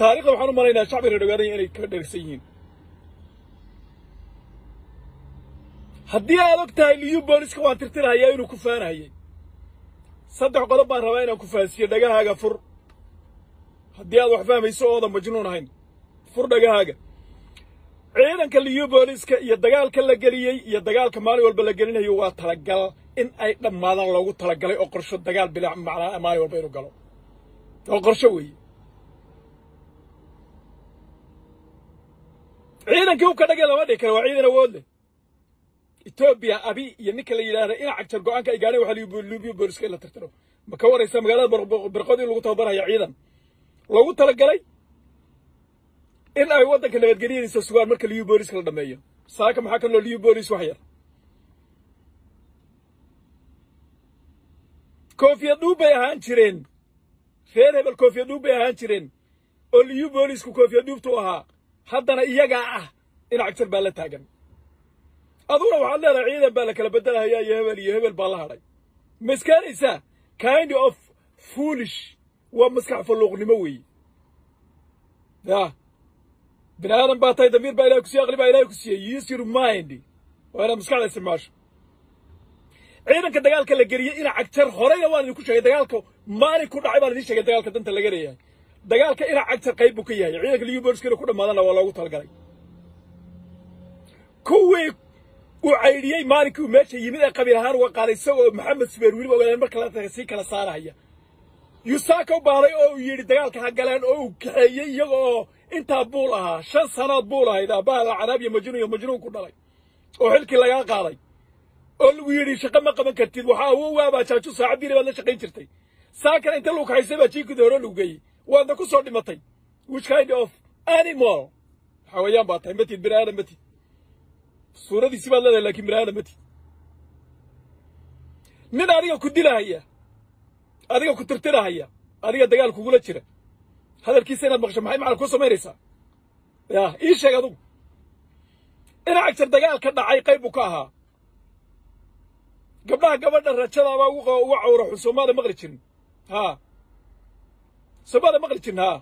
taarikhda waxaan u malaynaa shacbiga dhogaanaya inay ka dhergsan yihiin. Haddii aad og tahay liyu booliska waan tirtirahayaa inuu ku faanahayay. Saddex qodob baan rabaa inaan ku fahansiiyo dhagahaaga fur. Haddii aad wax fahmayso oodan majnuun ahayn. Fur dhagahaaga. Ciidanka liyu booliska iyo dagaalka la geliyey iyo dagaalka maalin walba la gelinayo waa talagal in ay dhammaadaan loogu talagalay oo qorsho dagaal bilaa macnaa maalin walba inuu galo. Oo qorsho weeye ciidankii u ka dhagay lama dhihi karo waa ciidan awood leh etoobiya abi iyo ninka la yidhaahda inac agjar go'aanka ay gaadheen waxaa liyu booliska in la tirtiro. Ma ka waraysa magaalada birqod in lagu tababaraya ciidan. Loogu talagalay in ay waddanka nabadgelyadiisa sugaan marka liyu booliska la dhameeyo. Saaka maxaa ka noo liyu boolis wax yar? Koofiyad dhuub bay ahaan jireen. Reer hebel koofiyad dhuub bay ahaan jireen. Oo liyu boolisku koofiyad dhuubtu ahaa haddana iyagaa ah inac agjar baa la taagan. Aduguna waxaad leedahay ciidan baa la kala bedelahayaa iyo hebel iyo hebel baa la hadhay. Ma kind of foolish waa maskax falluuqnimo weeye ya bini aadan baa tahay damiir baa ilahay ku siiyey aqli baa ilahay ku siiyey. Use your mind. Waa inaad maskaxda isticmaasho. Ciidanka dagaalka la geliyey ina cagjar horeyna waan idinku sheegay. Dagaalka maalin ku dhacay baan idin sheegay dagaalka danta laga leeyahay dagaalka ina cagjar qayb buu ka yahay. Ciidanka inuu ku dhammaadana waa loogu talagalay. Kuwii uu caydhiyey maalinkii uu meesha yimid ee qabiil ahaan uga qaaday isagoo maxamed subeer weliba ogaadeen marka la sii kala saarahaya. Yusaaka u oo uu yidhi dagaalka ha galeen oo uu kaxeeyey iyaga oo intaa buul ahaa shan sanood buul ahayd aabbaha lacanaab iyo majnuun iyo majnuun ku dhalay oo xilkii lagaa qaaday. Oo lagu yidhi shaqo ma qaban kartid waxaa awowaabaa jaaju saacaddiina baad la shaqayn jirtay. Saakana inta lagu kaxaysay baa jiikida hore lagu geeyey waadna ku soo dhimatay. Which kind of animal? Xawayaan baa tahay matid bini aadam matid suuradiisi baad leedahay laakiin bini aadam matid nin adiga ku dilahaya adiga ku tirtirahaya adiga dagaal kugula jira. Hadalkiisa inaad maqsho maxay macna ku samaynaysaa? Ya ii sheeg adugu. Ina cagjar dagaal ka dhacay qayb buu ka ahaa. Gabdhaha gabadha rajadaabaa uga cawra xun soomaada maqli jirin. Haa soomaada maqli jirin haa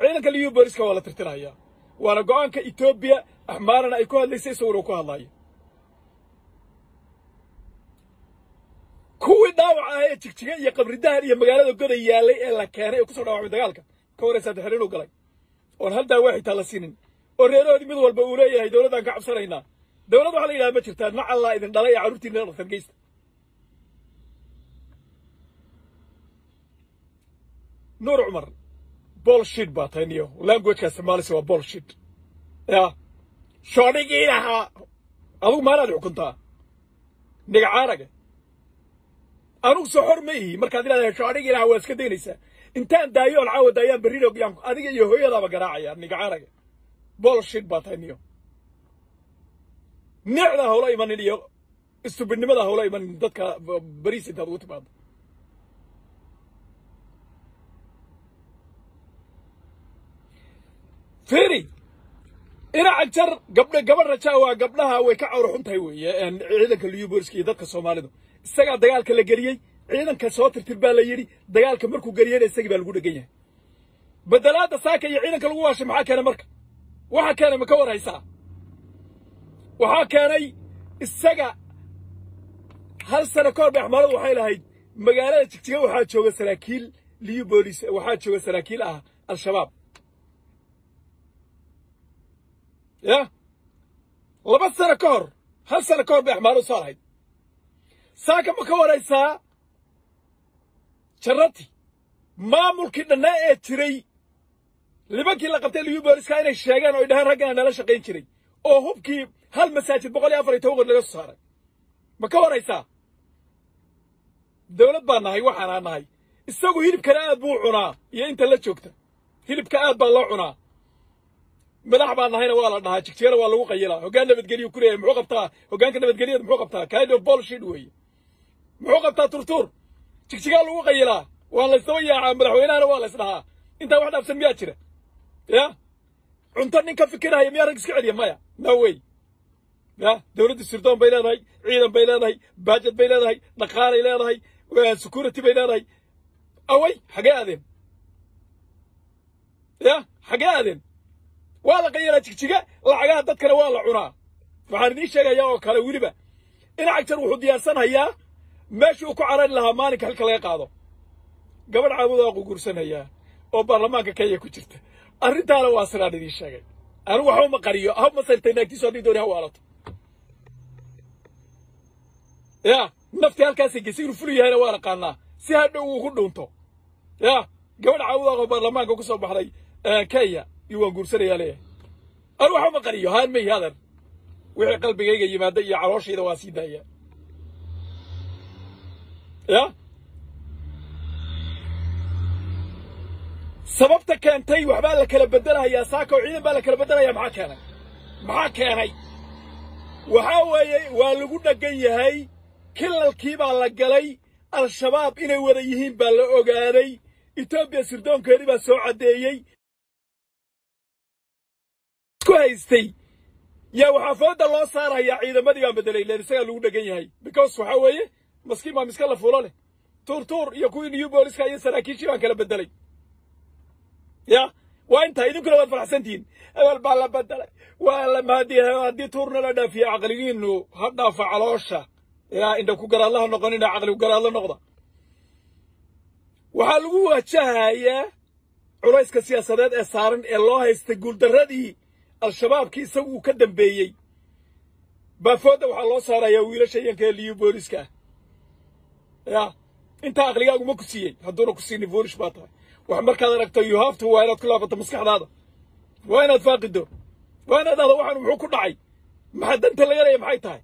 ciidanka liyu booliska waa la tirtirahayaa waana go'aanka etoobiya axmaarana ay ku hadlaysay isaguna ku hadlaayo kuwii dhaawaca ah ee jigjiga iyo qabridahan iyo magaalada goday yaallay ee la keenay ee ku soo dhaawacmay dagaalka ka waraysaa dexer inuu galay. Oon hal daawa xitaa la siinin. Oo reerahoodii mid walba uu leeyahay dowladdaan ka cabsanaynaa dowladd waxaa la yidhaha ma jirtaa nacallaa idin dhalay ee carruurtiina dhaktar nuur cumar bolshit baa tahay niyo. Languageka isticmaalaysa waa bolshit ya shoodhigii lahaa adugu maanaad xukuntaa nigacaaraga anugu soo xor ma ihi markaad ilaadahay shoodhigii lahaa waa iska daynaysaa intaan daayo oon caawa daayaan berrino yaan adiga iyo hooyadaaba garaacaya nigacaaraga bolshit baa tahay niyo. Nicda hawla imanin iyo istubidnimada hawla imanin dadka bariis intaad ugu timaado fiiri ina cagjar gabdha gabadh rajaa waa gabdhaha way ka cawra xun tahay weeye ciidanka liyu booliska iyo dadka soomaalidu isagaa dagaalka la geliyey ciidanka soo tirtir baa la yidhi dagaalka markuu geliyeyna isagii baa lagu dhegan yahay. Bedelaadda saaka iyo ciidanka lagu waashay maxaa keenay marka? Waxaa keenay ma ka war haysaa waxaa keenay isaga hal sano ka hor bay axmaaradu waxay lahayd magaalada jigjiga waxaa jooga saraakiil liyu boolis waxaa jooga saraakiil ah al-shabaab ya laba sano ka hor hal sano ka hor bay axmaaradu saa lahayd saaka ma ka waraysaa jarrati maamulkii dhannaa ee jiray libankii la qabtay liyu booliska inay sheegeen oo ay dhaheen ragganaa nala shaqayn jiray oo hubkii hal masaajid boqol iyo afar iyo toban qod laga soo saaray ma ka waraysaa dowlad baa nahay waxaanaa nahay isagu hilibkana aad buu cunaa iyo inta la joogta hilibka aad baa loo cunaa madax baa nahayna waa la dhahaa jigjigana waa lagu qayilaa hoggaan nabadgelyo ku leeyahay muxuu qabtaa? Hoggaanka nabadgelyada muxuu qabtaa? Kind of bolshit weeye muxuu qabtaa turtuur jigjigaa lagu qayilaa waa laysdaba yaacaa madaxweynahana waa lays dhahaa. Intaa wax dhaafsan miyaa jira? Ya? Cunto nin ka fikirahaya miyaa rag iska celiya? Maya. No way. Ya? Dowladda sirdoon bay leedahay ciidan bay leedahay baajad bay leedahay dhaqaalay leedahay security bay leedahay. Away xagee aadeen. Ya? Xaggee aadeen waa la qayaraa jigjiga lacagaha dadkana waa la cunaa. Waxaan idiin sheegayaa oo kale weliba in cagtar wuxuu diyaarsanhayaa meeshii uu ku carari lahaa maalinka halka laga qaado. Gabadh caabudaa quguursanhayaa oo baarlamaanka kenya ku jirta. Arrintaana waa sidaan idiin sheegay. Anigu waxba ma qariyo ha ma sartay naagtiisu haddii dooni ha waalato ya naftii halkaasay geysay inuu fulu yahayna waa naqaanaa si hadhow uu ku dhuunto. Ya gabadh caabudaa oo baarlamaanka ku soo baxday kenya iyo waan guursanayaa leeyahay anigu waxba ma qariyo haan may hadan wixii qalbigayga yimaada iyo calooshayda waa sii daaya. Ya? Sababta keentay waxbaa la kala bedelahayaa saaka oo ciidan baa la kala bedelaya maxaa keenay? Maxaa keenay? Waxaa weeye waa lagu dheggan yahay kilalkii baa la galay al-shabaab inay wada yihiin baa la ogaaday etoobiya sirdoonkeedii baa soo caddeeyey haystay. Yaa waxaa fooda loo saarayaa ciidamadii baan bedelay leen isagaa lagu dheggan yahay. Because waxaa weeye maskiin baa miska la fuulo leh. Tuur tuur iyo kuwii new booliska iyo saraakiishii baan kala bedelay ya waa intaa idinkuna waad faraxsantihiin. Hebel baa la bedelay waa la haddii tuurna la dhaafiya caqligiinu ha dhaafa caloosha. Ilaa indha ku garaadlaha noqon indha caqli ku garaadla noqda. Waxaa lagu wajahayaa culayska siyaasadeed ee saaran ee loo haystay guuldarradii al-shabaabkii isagu uu ka dambeeyey. Baafoodda waxaa loo saarayaa wiilasha yanka ee liyu booliska. Ah ya intaa aqligaagu ma ku siiyey hadduuna ku siinin boolish baa tahay. Wax markaad aragto you to waa inaad ku laabato maskaxdaada. Waa inaad faaqido. Waa inaad ahdo waxaan muxuu ku dhacay? Maxaa danta laga leeya maxay tahay?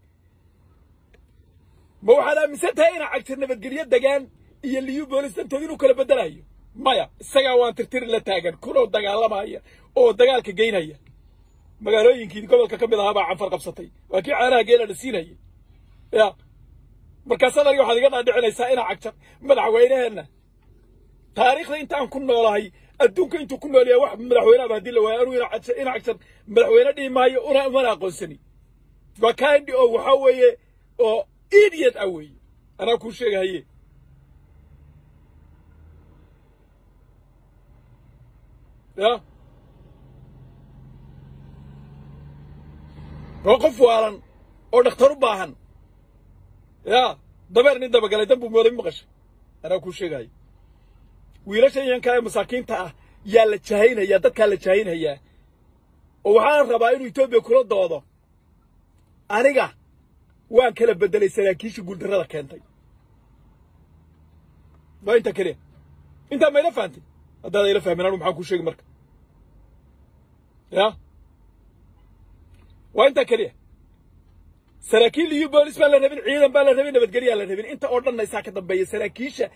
Ma waxaad aaminsan tahay inaa cagtir nabadgelyo degaan iyo liyu boolis dantooda inuu kala bedelayo? Maya isagaa waan tirtiri la taagan kunoo dagaalamaya oo dagaalka geynaya magaalooyinkii gobolka ka mid ahaa baa canfar qabsatay. Waa kii caanaha geela dhasiinayay ya. Markaasaad aniga waxaad iga dhaadhicinaysaa inaa cagtar madaxweyneheenna taariikhda intaan ku noolahay adduunka intuu ku nool yahay wax madaxweyneaba haddii la waayo anuu ina cagtar madaxweyne dhihi maayo una umana aqoonsani. Waa kandi oo waxaa weeye oo idiot ah weeye. Anaa kuu sheegahaye ya waa qof waalan oo dhakhtar u baahan. Ya dabeer nin dabagalay dan buu mooday maqashay? Anaa kuu sheegahaye wiilashan yankaa ee masaakiinta ah yaa la jahaynayaa dadkaa la jahaynayaa oo waxaan rabaa inuu etoobiya kula doodo. Aniga waan kala beddelay saraakiishii guuldarrada keentay. Waa inta keliya intaa mayla fahantay haddaada ila fahmin anu maxaan kuu sheegi marka? Ya waa intaa keliya saraakiil iyo boolis baan la rabin ciidan baan la rabin nabadgelyaa la rabin. Inta oo dhanna isaa ka dambeeya saraakiisha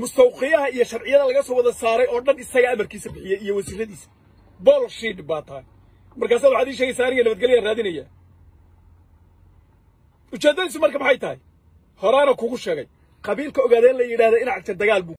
mustawqiyaha iyo sharciyada laga soo wada saaray oo dhan isaga amarkiisa bixiyey iyo wasiiradiisa. Bol shiid baa tahay. Markaasaad waxaad ii sheegaysaa aniga nabadgelyaa raadinaya. Ujeeddadiisu marka maxay tahay? Horaana kugu sheegay. Qabiilka ogaadeen la yidhahda in cagta dagaal buu